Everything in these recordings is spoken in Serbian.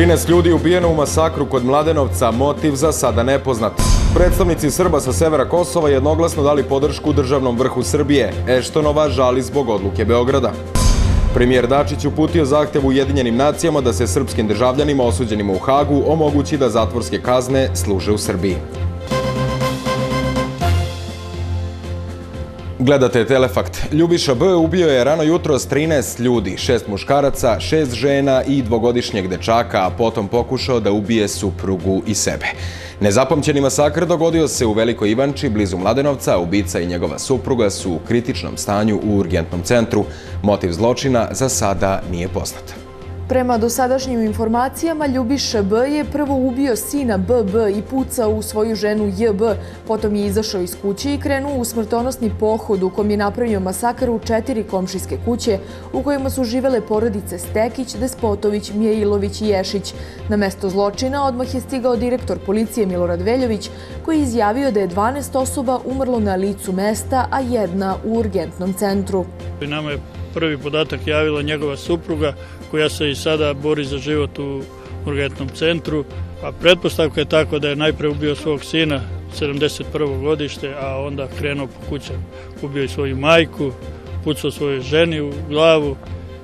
13 ljudi ubijeno u masakru kod Mladenovca, motiv za sada nepoznat. Predstavnici Srba sa severa Kosova jednoglasno dali podršku državnom vrhu Srbije. Eštonova žali zbog odluke Beograda. Premijer Dačić uputio zahtev Ujedinjenim nacijama da se srpskim državljanima osuđenima u Hagu omogući da zatvorske kazne služe u Srbiji. Gledate Telefakt. Ljubiša B. ubio je rano jutro s 13 ljudi, šest muškaraca, šest žena i dvogodišnjeg dečaka, a potom pokušao da ubije suprugu i sebe. Nezapamćeni masakr dogodio se u Velikoj Ivanči, blizu Mladenovca, ubica i njegova supruga su u kritičnom stanju u urgentnom centru. Motiv zločina za sada nije poznat. Prema dosadašnjim informacijama, Ljubiša B. je prvo ubio sina BB i pucao u svoju ženu JB, potom je izašao iz kuće i krenuo u smrtonosni pohod u kom je napravio masakar u četiri komšijske kuće u kojima su živele porodice Stekić, Despotović, Mijailović i Ješić. Na mesto zločina odmah je stigao direktor policije Milorad Veljović koji je izjavio da je 12 osoba umrlo na licu mesta, a jedna u urgentnom centru. Nama je prvi podatak javila njegova supruga koja se i sada bori za život u urgentnom centru. A pretpostavka je tako da je najpre ubio svog sina, 71. godište, a onda krenuo po kućama. Ubio i svoju majku, pucao svojoj ženi u glavu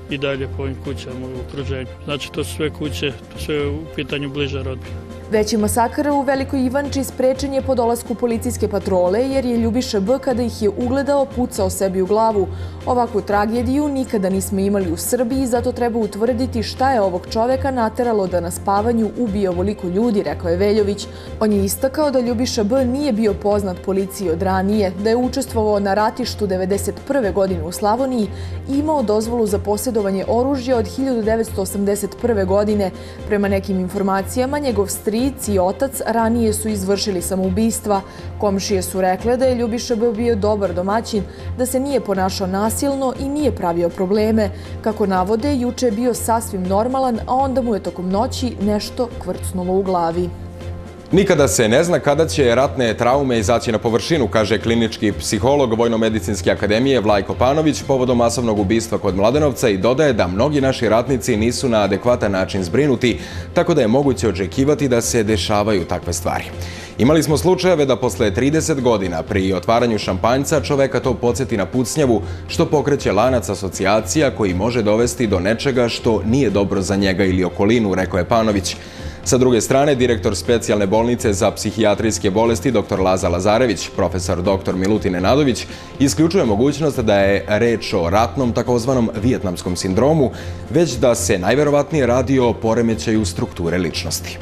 i dalje po ovim kućama u okruženju. Znači to su sve kuće, to sve u pitanju bliža rodbina. Veći masakar u Velikoj Ivanči sprečen je po dolasku policijske patrole jer je Ljubiša B. kada ih je ugledao pucao sebi u glavu. Ovakvu tragediju nikada nismo imali u Srbiji, zato treba utvrditi šta je ovog čoveka nateralo da na spavanju ubije ovoliko ljudi, rekao je Veljović. On je istakao da Ljubiša B. nije bio poznat policiji od ranije, da je učestvovao na ratištu 91. godine u Slavoniji i imao dozvolu za posjedovanje oružja od 1981. godine. Prema nekim informacijama, njegov stri stric i otac ranije su izvršili samoubistva. Komšije su rekle da je Ljubiša bio dobar domaćin, da se nije ponašao nasilno i nije pravio probleme. Kako navode, juče je bio sasvim normalan, a onda mu je tokom noći nešto kvrcnulo u glavi. Nikada se ne zna kada će ratne traume izaći na površinu, kaže klinički psiholog Vojnomedicinske akademije Vlajko Panović povodom masovnog ubistva kod Mladenovca i dodaje da mnogi naši ratnici nisu na adekvatan način zbrinuti, tako da je moguće očekivati da se dešavaju takve stvari. Imali smo slučajeve da posle 30 godina pri otvaranju šampanjca čoveka to podsjeti na pucnjavu, što pokreće lanac asocijacija koji može dovesti do nečega što nije dobro za njega ili okolinu, rekao je Panović. Sa druge strane, direktor specijalne bolnice za psihijatrijske bolesti dr. Laza Lazarević, profesor dr. Milutin Nenadović, isključuje mogućnost da je reč o ratnom takozvanom vijetnamskom sindromu, već da se najverovatnije radi o poremećaju strukture ličnosti.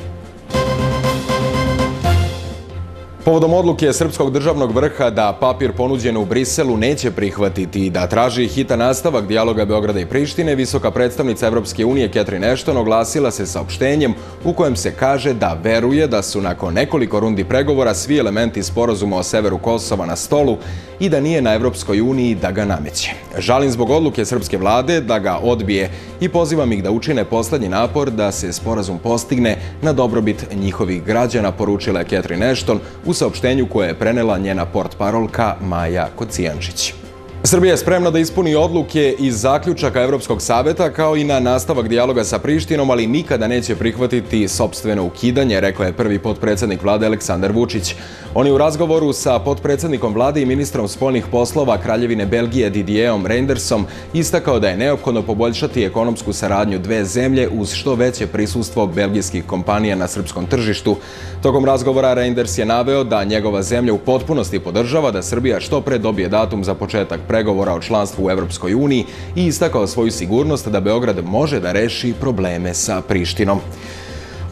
Povodom odluke Srpskog državnog vrha da papir ponuđen u Briselu neće prihvatiti i da traži hitan nastavak dijaloga Beograda i Prištine, visoka predstavnica Evropske unije Catherine Ashton oglasila se saopštenjem u kojem se kaže da veruje da su nakon nekoliko rundi pregovora svi elementi sporozuma o severu Kosova na stolu i da nije na Evropskoj uniji da ga nameće. Žalim zbog odluke srpske vlade da ga odbije i pozivam ih da učine poslednji napor da se sporazum postigne na dobrobit njihovih građana, poručila je Catherine Ashton u saopštenju koje je prenela njena portparolka Maja Kocijančić. Srbija je spremna da ispuni odluke iz zaključaka Evropskog saveta kao i na nastavak dijaloga sa Prištinom, ali nikada neće prihvatiti sobstveno ukidanje, rekao je prvi potpredsednik vlade Aleksandar Vučić. On je u razgovoru sa potpredsednikom vlade i ministrom spoljnih poslova Kraljevine Belgije Didierom Reindersom istakao da je neophodno poboljšati ekonomsku saradnju dve zemlje uz što veće prisustvo belgijskih kompanija na srpskom tržištu. Tokom razgovora Reinders je naveo da njegova zemlja u potpunosti podržava da Srbija što pre dobije datum za početak pregovora o članstvu u Evropskoj uniji i istakao svoju sigurnost da Beograd može da reši probleme sa Prištinom.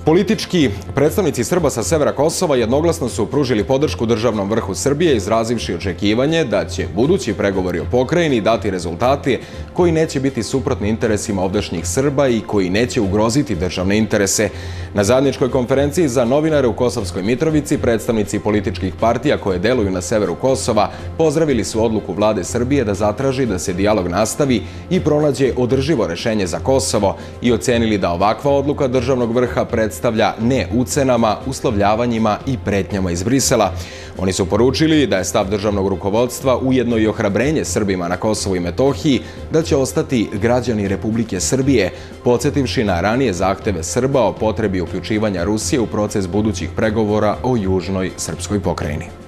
Politički predstavnici Srba sa severa Kosova jednoglasno su pružili podršku državnom vrhu Srbije, izrazivši očekivanje da će budući pregovori o pokrajini dati rezultate koji neće biti suprotni interesima ovdašnjih Srba i koji neće ugroziti državne interese. Na zadničkoj konferenciji za novinare u Kosovskoj Mitrovici predstavnici političkih partija koje deluju na severu Kosova pozdravili su odluku vlade Srbije da zatraži da se dijalog nastavi i pronađe održivo rešenje za Kosovo i ocenili da ovakva odluka državnog vrha predstavlja ne ucenama, uslovljavanjima i pretnjama iz Brisela. Oni su poručili da je stav državnog rukovodstva ujedno i ohrabrenje Srbima na Kosovu i Metohiji da će ostati građani Republike Srbije, podsjetivši na ranije zahteve Srba o potrebi uključivanja Rusije u proces budućih pregovora o južnoj srpskoj pokrajini.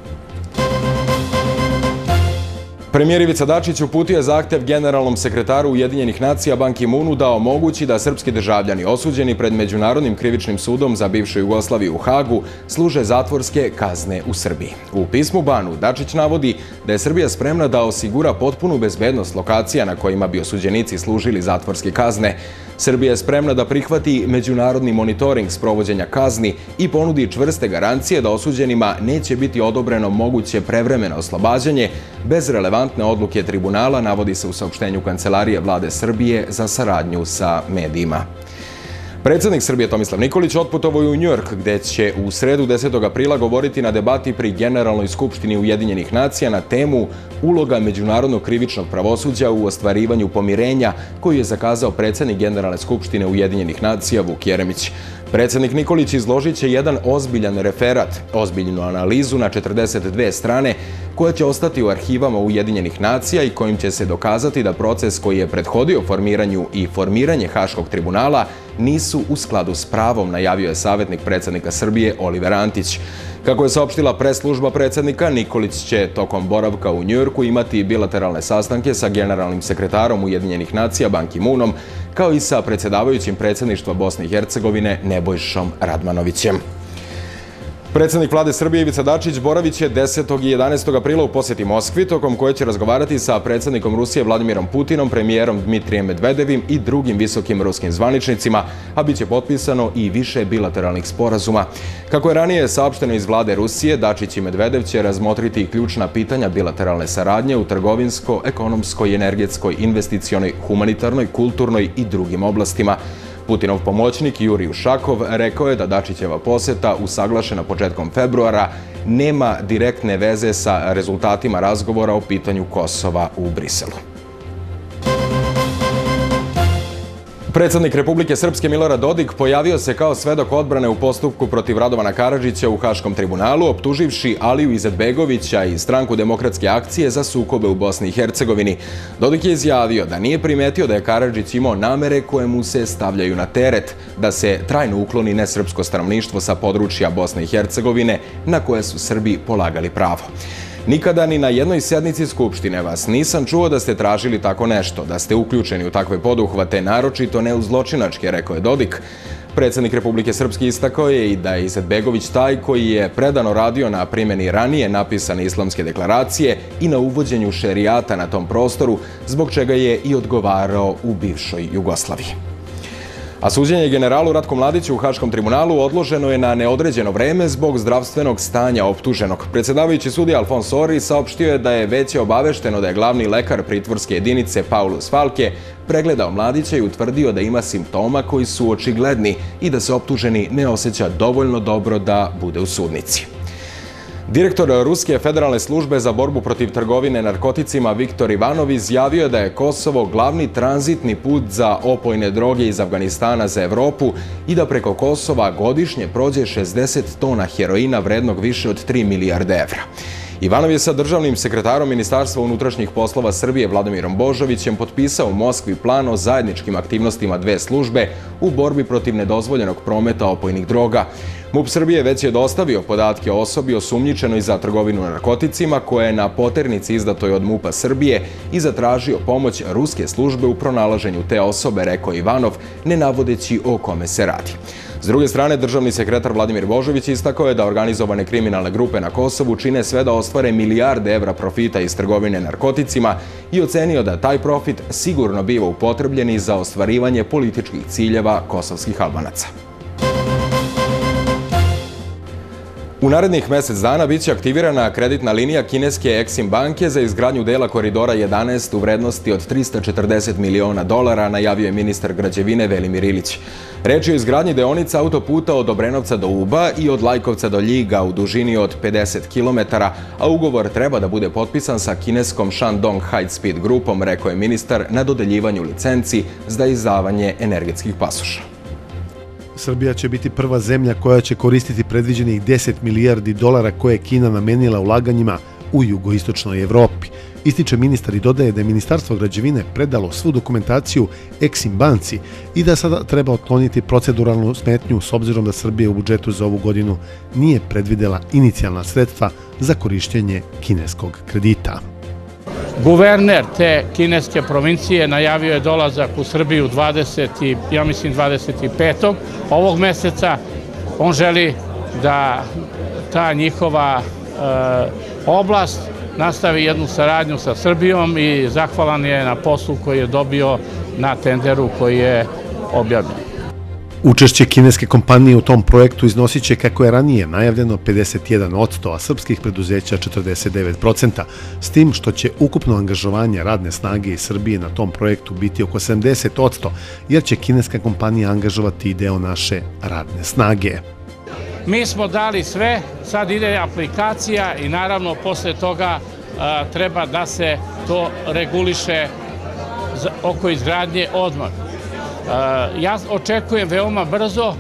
Premijer Ivica Dačić uputio je zahtev generalnom sekretaru Ujedinjenih nacija Ban Ki-moonu da omogući da srpski državljani osuđeni pred Međunarodnim krivičnim sudom za bivšu Jugoslaviju u Hagu služe zatvorske kazne u Srbiji. U pismu Banu Dačić navodi da je Srbija spremna da osigura potpunu bezbednost lokacija na kojima bi osuđenici služili zatvorske kazne, Srbija je spremna da prihvati međunarodni monitoring sprovođenja kazni i ponudi čvrste garancije da osuđenima neće biti odobreno moguće prevremeno oslobađanje bez relevantne odluke tribunala, navodi se u saopštenju Kancelarije vlade Srbije za saradnju sa medijima. Predsednik Srbije Tomislav Nikolić otputovo je u Njujork, gde će u sredu 10. aprila govoriti na debati pri Generalnoj skupštini Ujedinjenih nacija na temu uloga Međunarodnog krivičnog pravosuđa u ostvarivanju pomirenja koju je zakazao predsednik Generalne skupštine Ujedinjenih nacija Vuk Jeremić. Predsednik Nikolić izložit će jedan ozbiljan referat, ozbiljnu analizu na 42 strane koja će ostati u arhivama Ujedinjenih nacija i kojim će se dokazati da proces koji je prethodio formiranju i formiranje Haškog tribunala nisu u skladu s pravom, najavio je savjetnik predsednika Srbije Oliver Antić. Kako je saopštila preslužba predsednika, Nikolić će tokom boravka u Njujorku imati bilateralne sastanke sa generalnim sekretarom Ujedinjenih nacija Ban Ki-moonom, kao i sa predsedavajućim predsedništva Bosne i Hercegovine Nebojšom Radmanovićem. Predsednik vlade Srbije Ivica Dačić boravit će 10. i 11. aprila u posjeti Moskvi, tokom koje će razgovarati sa predsednikom Rusije Vladimirom Putinom, premijerom Dmitrijem Medvedevim i drugim visokim ruskim zvaničnicima, a bit će potpisano i više bilateralnih sporazuma. Kako je ranije saopšteno iz vlade Rusije, Dačić i Medvedev će razmotriti ključna pitanja bilateralne saradnje u trgovinsko, ekonomskoj, energetskoj, investicionoj, humanitarnoj, kulturnoj i drugim oblastima. Putinov pomoćnik Jurij Ušakov rekao je da Dačićeva poseta, usaglašena početkom februara, nema direktne veze sa rezultatima razgovora o pitanju Kosova u Briselu. Predsednik Republike Srpske Milorad Dodik pojavio se kao svedok odbrane u postupku protiv Radovana Karadžića u Haškom tribunalu, optuživši Aliju Izetbegovića i stranku demokratske akcije za sukobe u Bosni i Hercegovini. Dodik je izjavio da nije primetio da je Karadžić imao namere koje mu se stavljaju na teret, da se trajno ukloni nesrpsko stanovništvo sa područja Bosne i Hercegovine na koje su Srbi polagali pravo. Nikada ni na jednoj sednici Skupštine vas nisam čuo da ste tražili tako nešto, da ste uključeni u takve poduhvate, naročito ne u zločinačke, rekao je Dodik. Predsednik Republike Srpske istakao je i da je Izetbegović taj koji je predano radio na primjeni ranije napisane islamske deklaracije i na uvođenju šerijata na tom prostoru, zbog čega je i odgovarao u bivšoj Jugoslaviji. A suđenje generalu Ratko Mladiću u Haškom tribunalu odloženo je na neodređeno vreme zbog zdravstvenog stanja optuženog. Predsedavajući sudija Alfons Ori saopštio je da je već obavešteno da je glavni lekar pritvorske jedinice Paulus Falke pregledao Mladića i utvrdio da ima simptoma koji su očigledni i da se optuženi ne osjeća dovoljno dobro da bude u sudnici. Direktor Ruske federalne službe za borbu protiv trgovine narkoticima Viktor Ivanov izjavio je da je Kosovo glavni tranzitni put za opojne droge iz Afganistana za Evropu i da preko Kosova godišnje prođe 60 tona heroina vrednog više od 3 milijarde evra. Ivanov je sa državnim sekretarom Ministarstva unutrašnjih poslova Srbije Vladimirom Božovićem potpisao u Moskvi plan o zajedničkim aktivnostima dve službe u borbi protiv nedozvoljenog prometa opojnih droga. MUP Srbije već je dostavio podatke o osobi osumnjičenoj za trgovinu narkoticima koja je na poternici izdatoj od MUPA Srbije i zatražio pomoć ruske službe u pronalaženju te osobe, rekao Ivanov, ne navodeći o kome se radi. S druge strane, državni sekretar Vladimir Božović istakao je da organizovane kriminalne grupe na Kosovu čine sve da ostvare milijarde evra profita iz trgovine narkoticima i ocenio da taj profit sigurno biva upotrebljen i za ostvarivanje političkih ciljeva kosovskih albanaca. U narednih mesec dana biće aktivirana kreditna linija kineske Exim banke za izgradnju dela koridora 11 u vrednosti od 340 miliona dolara, najavio je ministar građevine Velimir Ilić. Reč je o izgradnji deonica autoputa od Obrenovca do Uba i od Lajkovca do Ljiga u dužini od 50 km, a ugovor treba da bude potpisan sa kineskom Shandong High Speed grupom, rekao je ministar na dodeljivanju licenci za izdavanje energetskih pasoša. Srbija će biti prva zemlja koja će koristiti predviđenih 10 milijardi dolara koje je Kina namenila ulaganjima u jugoistočnoj Evropi. Ističe ministar i dodaje da je Ministarstvo građevine predalo svu dokumentaciju Exim banci i da sada treba otkloniti proceduralnu smetnju s obzirom da Srbija u budžetu za ovu godinu nije predvidela inicijalna sredstva za korišćenje kineskog kredita. Guverner te kineske provincije najavio je dolazak u Srbiju 20. ja mislim 25. ovog meseca. On želi da ta njihova e, oblast nastavi jednu saradnju sa Srbijom i zahvalan je na poslu koji je dobio na tenderu koji je objavljen. Učešće kineske kompanije u tom projektu iznosit će, kako je ranije najavljeno, 51%, a srpskih preduzeća 49%, s tim što će ukupno angažovanje radne snage iz Srbije na tom projektu biti oko 70%, jer će kineska kompanija angažovati i deo naše radne snage. Mi smo dali sve, sad ide aplikacija i naravno posle toga treba da se to reguliše oko izgradnje odmah. Ja očekujem veoma brzo,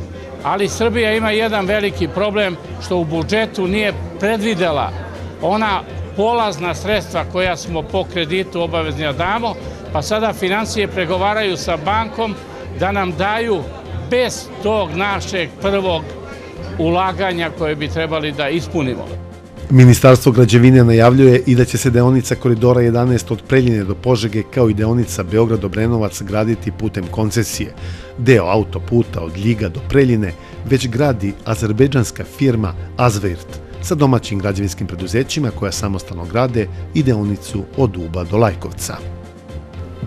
ali Srbija ima jedan veliki problem što u budžetu nije predvidela ona polazna sredstva koja smo po kreditu obavezni da damo, pa sada financije pregovaraju sa bankom da nam daju bez tog našeg prvog ulaganja koje bi trebali da ispunimo. Ministarstvo građevine najavljuje i da će se deonica koridora 11 od Preljine do Požege kao i deonica Beograd-Obrenovac graditi putem koncesije. Deo autoputa od Ljiga do Preljine već gradi azerbejdžanska firma Azvirt sa domaćim građevinskim preduzećima koja samostalno grade i deonicu od Uba do Lajkovca.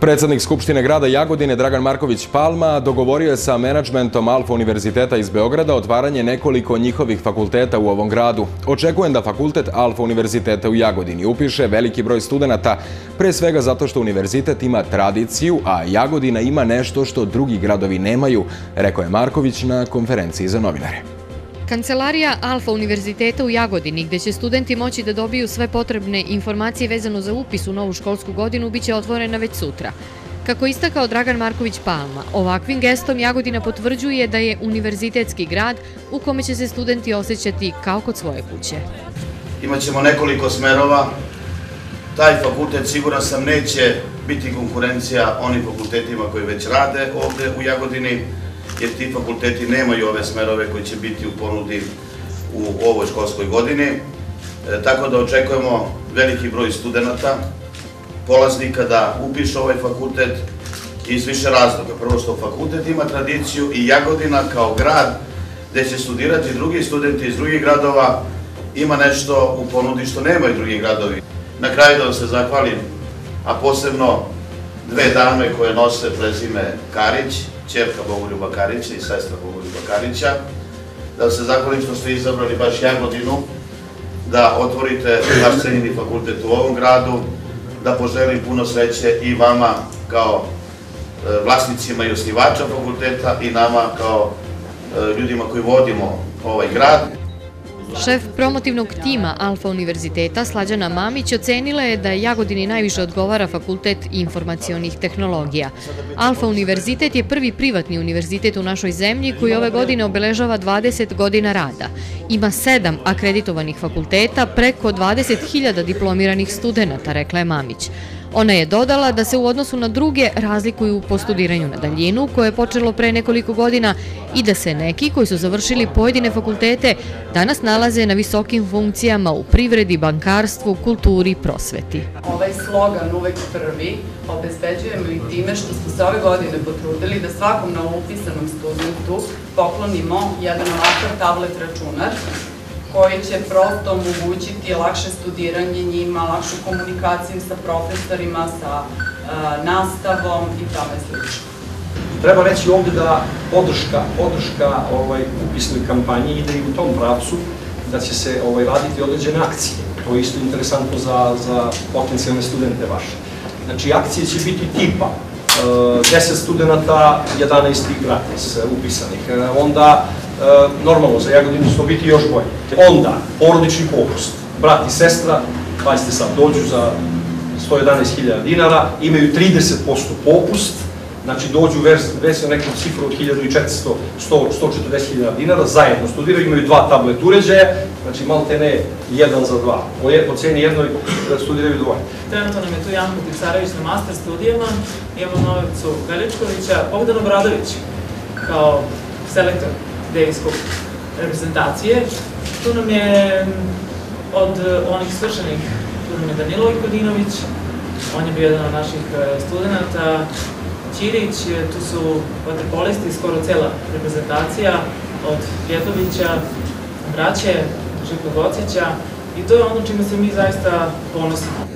Predsednik Skupštine grada Jagodine Dragan Marković Palma dogovorio je sa menadžmentom Alfa Univerziteta iz Beograda otvaranje nekoliko njihovih fakulteta u ovom gradu. Očekujem da fakultet Alfa Univerziteta u Jagodini upiše veliki broj studenta, pre svega zato što univerzitet ima tradiciju, a Jagodina ima nešto što drugi gradovi nemaju, rekao je Marković na konferenciji za novinare. Kancelarija Alfa Univerziteta u Jagodini, gde će studenti moći da dobiju sve potrebne informacije vezano za upis u novu školsku godinu, biće otvorena već sutra. Kako istakao Dragan Marković Palma, ovakvim gestom Jagodina potvrđuje da je univerzitetski grad u kome će se studenti osjećati kao kod svoje kuće. Imaćemo nekoliko smerova. Taj fakultet, siguran sam, neće biti konkurencija onim fakultetima koji već rade ovde u Jagodini, jer ti fakulteti nemaju ove smerove koji će biti u ponudi u ovoj školskoj godini. E, tako da očekujemo veliki broj studenta, polaznika da upiše ovaj fakultet iz više razloga. Prvo što fakultet ima tradiciju i Jagodina kao grad gde će studirati drugi studenti iz drugih gradova ima nešto u ponudi što nemaju drugi gradovi. Na kraju da vam se zahvalim, a posebno dve dame koje nose prezime Karić, čerka Bogoljuba Karića i sestra Bogoljuba Karića, da se zahvalim što ste izabrali baš Jagodinu, da otvorite vaš cenjeni fakultet u ovom gradu, da poželim puno sreće i vama kao e, vlasnicima i osnivača fakulteta i nama kao e, ljudima koji vodimo ovaj grad. Šef promotivnog tima Alfa univerziteta Slađana Mamić ocenila je da Jagodini najviše odgovara Fakultet informacijonih tehnologija. Alfa univerzitet je prvi privatni univerzitet u našoj zemlji koji ove godine obeležava 20 godina rada. Ima sedam akreditovanih fakulteta, preko 20.000 diplomiranih studenta, rekla je Mamić. Ona je dodala da se u odnosu na druge razlikuju po studiranju na daljinu, koje je počelo pre nekoliko godina i da se neki koji su završili pojedine fakultete danas nalaze na visokim funkcijama u privredi, bankarstvu, kulturi i prosveti. Ovaj slogan uvek prvi obezbeđujemo i time što smo se ove godine potrudili da svakom novoupisanom studentu poklonimo jedan ovakav tablet računar koji će prosto omogućiti lakše studiranje njima, lakšu komunikaciju sa profesorima, sa uh, nastavom i tome slično. Treba reći ovde da podrška, podrška ovaj, upisnoj kampanji ide i u tom pravcu da će se ovaj, raditi određene akcije. To je isto interesantno za, za potencijalne studente vaše. Znači, akcije će biti tipa uh, 10 studenta, 11 gratis upisanih. Onda E, normalno za Jagodinu će to biti još bolje. Onda, porodični popust. Brat i sestra, pazite sad, dođu za 111.000 dinara, imaju 30% popust Znači dođu vesi o nekom cifru od 1400, 140.000 dinara, zajedno studiraju, imaju dva tablet uređaja, znači malte ne jedan za dva. Po, je, po ceni jednoj studiraju dvoje. Trenutno nam je tu Janko Tipsarević na master studijama, imamo Novicu Veličkovića, Bogdan Obradović kao selektor Devijskog reprezentacije. Tu nam je od onih svršenih, tu nam je Danilo Ikodinović, on je bio jedan od naših e, studenta, Ćirić, tu su vaterpolisti, skoro cela reprezentacija, od Pjetovića, braće, Živko Gocića, i to je ono čime se mi zaista ponosimo.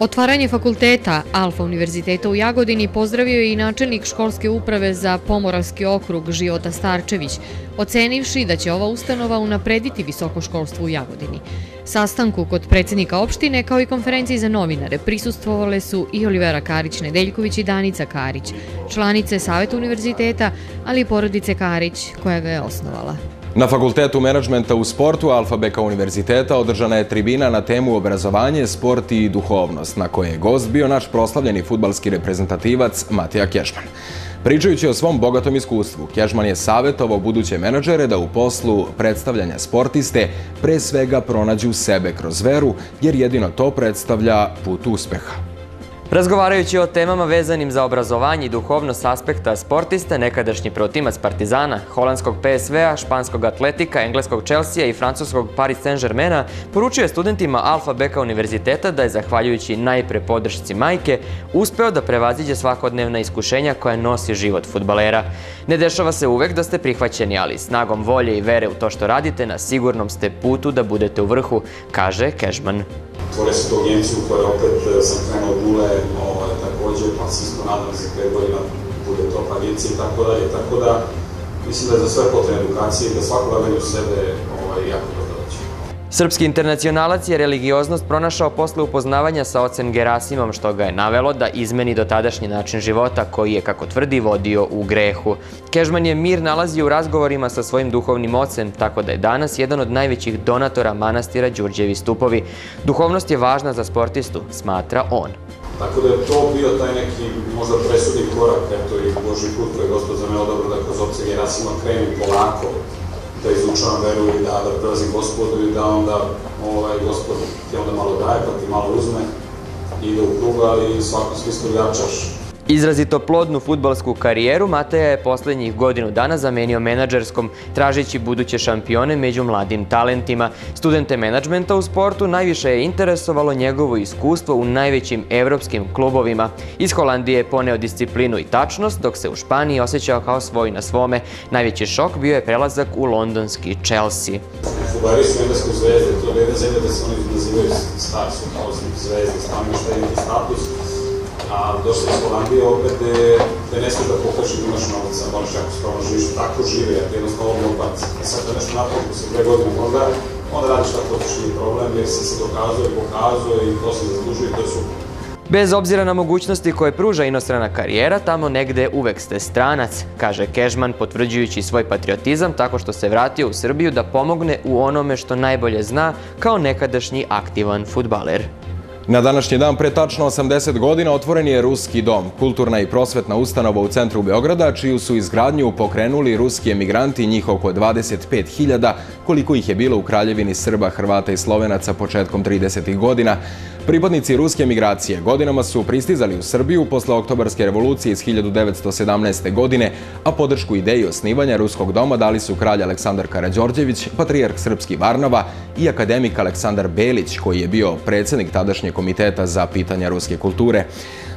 Otvaranje fakulteta Alfa univerziteta u Jagodini pozdravio je i načelnik školske uprave za Pomoravski okrug Života Starčević, ocenivši da će ova ustanova unaprediti visoko školstvo u Jagodini. Sastanku kod predsednika opštine kao i konferenciji za novinare prisustvovale su i Olivera Karić-Nedeljković i Danica Karić, članice Saveta univerziteta, ali i porodice Karić koja ga je osnovala. Na Fakultetu menadžmenta u sportu Alfa Beka univerziteta održana je tribina na temu obrazovanje, sport i duhovnost, na koje je gost bio naš proslavljeni futbalski reprezentativac Matija Kešman. Pričajući o svom bogatom iskustvu, Kežman je savjetovao buduće menadžere da u poslu predstavljanja sportiste pre svega pronađu sebe kroz veru, jer jedino to predstavlja put uspeha. Razgovarajući o temama vezanim za obrazovanje i duhovnost aspekta sportista, nekadašnji protimac Partizana, holandskog PSV-a, španskog atletika, engleskog Chelsea i francuskog Paris Saint-Germaina, poručio je studentima Alfa Beka univerziteta da je, zahvaljujući najpre podršci majke, uspeo da prevaziđe svakodnevna iskušenja koja nosi život futbalera. Ne dešava se uvek da ste prihvaćeni, ali snagom volje i vere u to što radite, na sigurnom ste putu da budete u vrhu, kaže Cashman otvorio sam tu agenciju koja opet e, sam krenuo od nule, ovaj, takođe, pa se isto nadam da za 5 godina bude top agencija i tako dalje, tako da mislim da je za sve potrebne edukacije da svako ulaganje u sebe ovaj, jako dobro Srpski internacionalac je religioznost pronašao posle upoznavanja sa ocen Gerasimom, što ga je navelo da izmeni dotadašnji način života koji je, kako tvrdi, vodio u grehu. Kežman je mir nalazio u razgovorima sa svojim duhovnim ocem, tako da je danas jedan od najvećih donatora manastira Đurđevi stupovi. Duhovnost je važna za sportistu, smatra on. Tako da je to bio taj neki možda presudni korak, eto i Boži put koji je gospod me odabro da kroz ocen Gerasima krenim polako da izučavam veru i da, da prelazim gospodu i da onda ovaj, gospod ti onda malo daje, pa ti malo uzme, ide u krug, ali u svakom smislu jačaš Izrazito plodnu futbalsku karijeru Mateja je poslednjih godinu dana zamenio menadžerskom, tražeći buduće šampione među mladim talentima. Studente menadžmenta u sportu najviše je interesovalo njegovo iskustvo u najvećim evropskim klubovima. Iz Holandije je poneo disciplinu i tačnost, dok se u Španiji osjećao kao svoj na svome. Najveći šok bio je prelazak u londonski Chelsea. Futbali su engleskog zvezde, to je jedna zemlja da se oni nazivaju stars, kao zvezde, stavljaju šta je status, a došli iz Holandije opet gde, gde ne smiješ da pokaži da imaš novaca, moraš jako skromno živiš, tako žive, jer jednostavno ovo odbaci. E sad da nešto napravimo se dve godine možda, onda radiš tako hoćeš nije problem, jer se se dokazuje, pokazuje i to se zaslužuje to je super. Bez obzira na mogućnosti koje pruža inostrana karijera, tamo negde uvek ste stranac, kaže Kežman potvrđujući svoj patriotizam tako što se vratio u Srbiju da pomogne u onome što najbolje zna kao nekadašnji aktivan futbaler. Na današnji dan pre tačno 80 godina otvoren je Ruski dom, kulturna i prosvetna ustanova u centru Beograda, čiju su izgradnju pokrenuli ruski emigranti, njih oko 25.000, koliko ih je bilo u Kraljevini Srba, Hrvata i Slovenaca početkom 30. godina. Pripadnici ruske emigracije godinama su pristizali u Srbiju posle oktobarske revolucije iz 1917. godine, a podršku ideji osnivanja Ruskog doma dali su kralj Aleksandar Karađorđević, patrijarh Srpski Varnava i akademik Aleksandar Belić, koji je bio predsednik tadašnjeg komiteta za pitanja ruske kulture.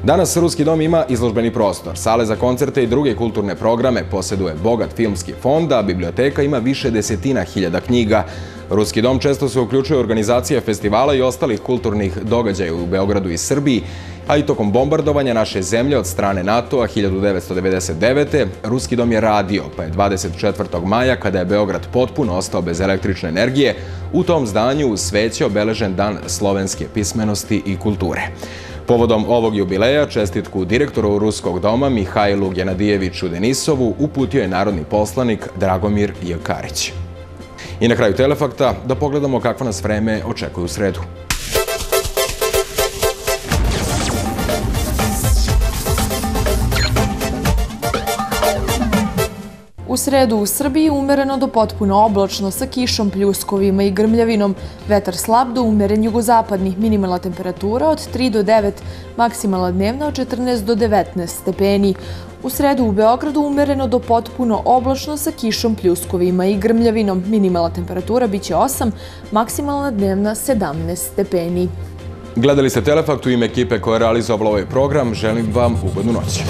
Danas Ruski dom ima izložbeni prostor, sale za koncerte i druge kulturne programe, posjeduje bogat filmski fond, a biblioteka ima više desetina hiljada knjiga. Ruski dom često se uključuje u organizacije festivala i ostalih kulturnih događaja u Beogradu i Srbiji, a i tokom bombardovanja naše zemlje od strane NATO-a 1999. Ruski dom je radio, pa je 24. maja, kada je Beograd potpuno ostao bez električne energije, u tom zdanju u sveće obeležen dan slovenske pismenosti i kulture. Povodom ovog jubileja čestitku direktoru Ruskog doma Mihajlu Genadijeviću Denisovu uputio je narodni poslanik Dragomir Jakarić. I na kraju telefakta da pogledamo kakva nas vreme očekuje u sredu. U sredu u Srbiji umereno do potpuno oblačno sa kišom, pljuskovima i grmljavinom. Vetar slab do umeren jugozapadnih minimalna temperatura od 3 do 9, maksimalna dnevna od 14 do 19 stepeni. U sredu u Beogradu umereno do potpuno oblačno sa kišom, pljuskovima i grmljavinom. Minimalna temperatura biće 8, maksimalna dnevna 17 stepeni. Gledali ste Telefakt u ime ekipe koja je realizovala ovaj program. Želim vam ugodnu noć.